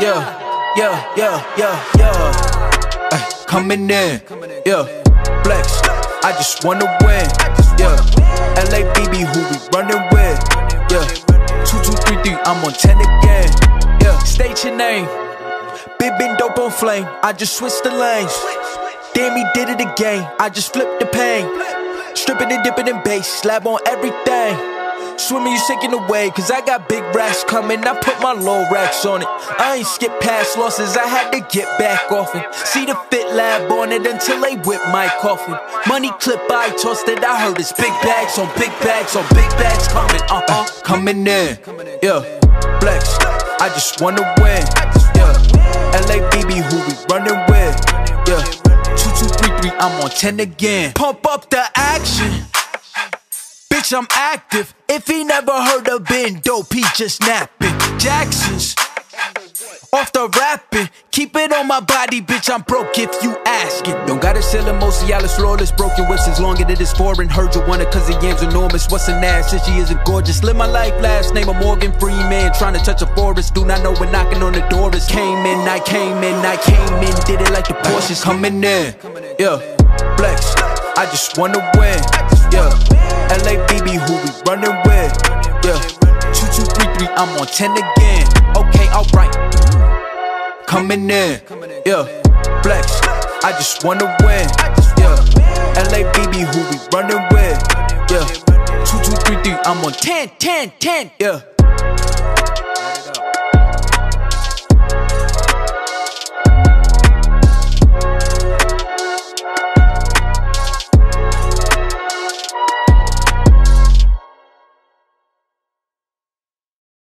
yeah, yeah, yeah, yeah, yeah. Ay, coming in, yeah, flex. I just wanna win, yeah. LABB, who we running with, yeah. Two, two, three, three, I'm on 10 again, yeah. State your name, big been dope on flame. I just switched the lanes. Damn, he did it again. I just flipped the pain. Stripping and dipping in bass, slab on everything. Swimming, you sinking away, cause I got big racks coming. I put my low racks on it. I ain't skip past losses, I had to get back off it. See the fit lab on it until they whip my coffin. Money clip, I tossed it, I heard it's big bags on big bags on big bags coming, uh uh. Coming in, yeah, flex. I just wanna win, yeah. LABB, who we running with, yeah. Two, two, three, three, I'm on 10 again. Pump up the action. Bitch, I'm active. If he never heard of Ben Dope, he just napping. Jackson's off the rapping. Keep it on my body, bitch. I'm broke if you asking. Don't gotta sell him, Mosialis, flawless, broken whips as long as it is foreign. Heard you want it cause the yam's enormous. What's an ass? Since she isn't gorgeous. Live my life, last name of Morgan Freeman. Trying to touch a forest. Do not know when knocking on the door is. Came in, I came in, I came in. Did it like the Porsches coming in. Yeah, flex. I just wanna win. Yeah, LABB, who we running with. Yeah, two, two, three, three. I'm on 10 again. Okay, alright. Coming in. Yeah, flex. I just wanna win. Yeah, LABB, who we running with. Yeah, two, two, three, three. I'm on 10, 10, 10. Yeah.